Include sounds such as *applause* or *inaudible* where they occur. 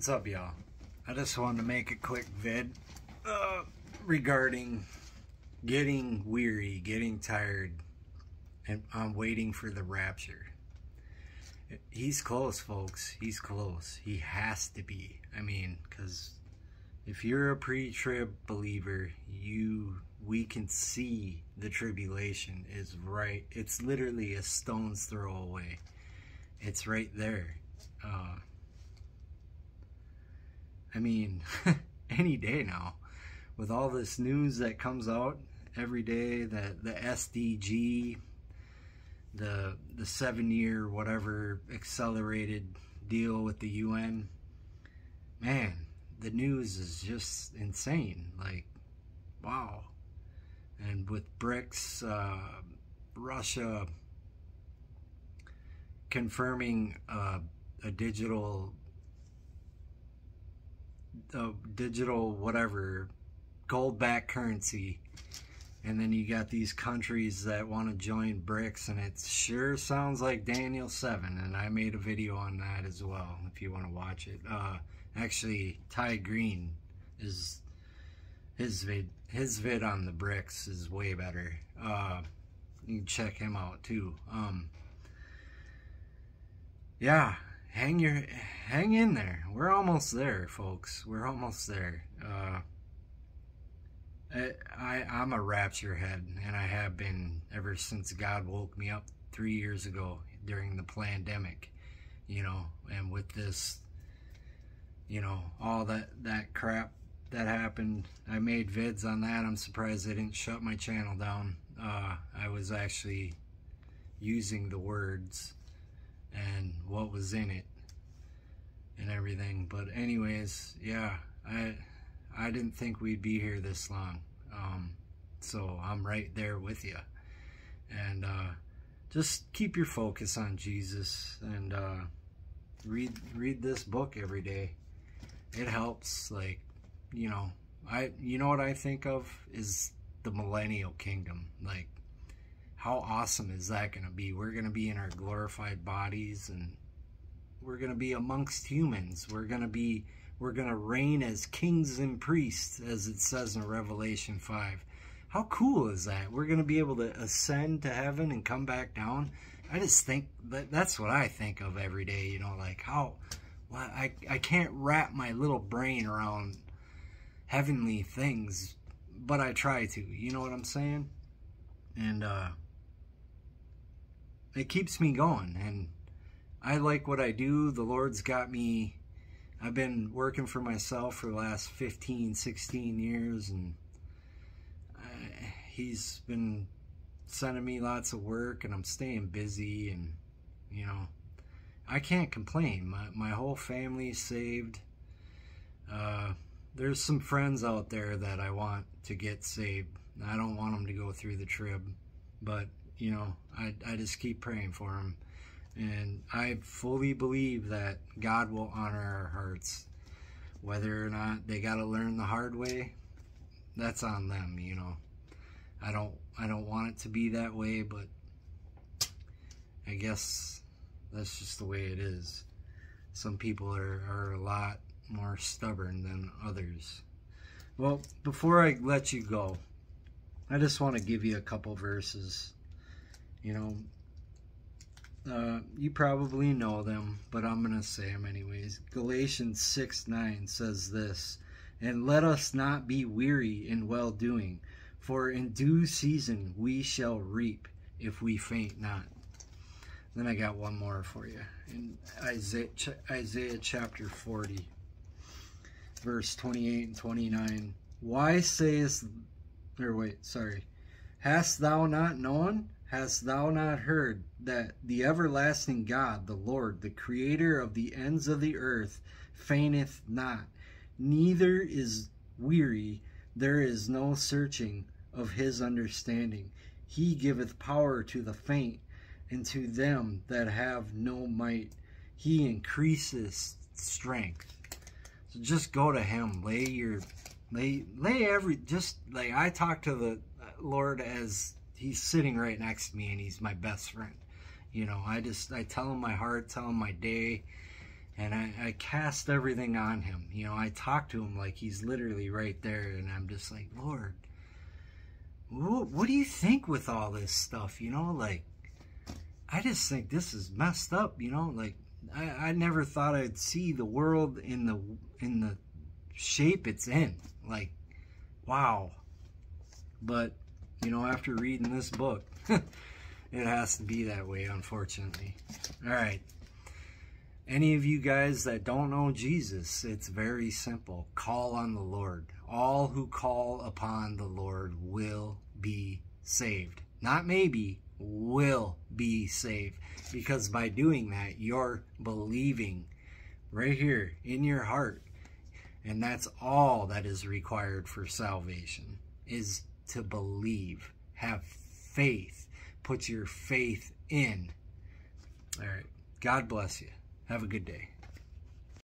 What's up, y'all? I just wanted to make a quick vid uh, regarding getting weary, getting tired, and I'm waiting for the rapture. He's close, folks. He's close. He has to be. I mean, because if you're a pre-trib believer, you we can see the tribulation is right. It's literally a stone's throw away. It's right there. Uh, I mean, *laughs* any day now, with all this news that comes out every day, that the SDG, the the seven year whatever accelerated deal with the UN, man, the news is just insane. Like, wow. And with BRICS, uh, Russia confirming uh, a digital a digital whatever gold backed currency and then you got these countries that want to join BRICS and it sure sounds like Daniel 7 and I made a video on that as well if you want to watch it. Uh, actually Ty Green is his vid his vid on the BRICS is way better. Uh, you can check him out too. Um, yeah hang your hang in there. We're almost there folks. We're almost there. Uh, I, I'm a rapture head and I have been ever since God woke me up three years ago during the pandemic you know and with this you know all that that crap that happened. I made vids on that. I'm surprised they didn't shut my channel down. Uh, I was actually using the words and what was in it and everything. But anyways, yeah, I I didn't think we'd be here this long. Um, so I'm right there with you. And uh, just keep your focus on Jesus and uh, read read this book every day. It helps. Like, you know, I you know what I think of is the millennial kingdom. Like, how awesome is that going to be? We're going to be in our glorified bodies and we're going to be amongst humans. We're going to be we're going to reign as kings and priests as it says in Revelation 5. How cool is that? We're going to be able to ascend to heaven and come back down. I just think that that's what I think of every day, you know, like how well, I I can't wrap my little brain around heavenly things, but I try to. You know what I'm saying? And uh it keeps me going and I like what I do. The Lord's got me, I've been working for myself for the last 15, 16 years and I, he's been sending me lots of work and I'm staying busy and, you know, I can't complain. My, my whole family's saved. Uh, there's some friends out there that I want to get saved. I don't want them to go through the trib, but you know, I, I just keep praying for them. And I fully believe that God will honor our hearts. Whether or not they got to learn the hard way, that's on them, you know. I don't I don't want it to be that way, but I guess that's just the way it is. Some people are, are a lot more stubborn than others. Well, before I let you go, I just want to give you a couple verses you know, uh, you probably know them, but I'm going to say them anyways. Galatians 6 9 says this, And let us not be weary in well doing, for in due season we shall reap if we faint not. Then I got one more for you. In Isaiah, Isaiah chapter 40, verse 28 and 29. Why sayest, or wait, sorry. Hast thou not known? Hast thou not heard that the everlasting God, the Lord, the creator of the ends of the earth, fainteth not, neither is weary, there is no searching of his understanding. He giveth power to the faint, and to them that have no might, he increaseth strength. So just go to him, lay your, lay, lay every, just like I talk to the Lord as he's sitting right next to me and he's my best friend. You know, I just I tell him my heart, tell him my day, and I, I cast everything on him. You know, I talk to him like he's literally right there, and I'm just like, Lord, what, what do you think with all this stuff? You know, like, I just think this is messed up. You know, like, I, I never thought I'd see the world in the in the shape it's in. Like, wow. But you know, after reading this book, *laughs* it has to be that way, unfortunately. All right. Any of you guys that don't know Jesus, it's very simple. Call on the Lord. All who call upon the Lord will be saved. Not maybe, will be saved. Because by doing that, you're believing right here in your heart. And that's all that is required for salvation, is to believe. Have faith. Put your faith in. All right. God bless you. Have a good day.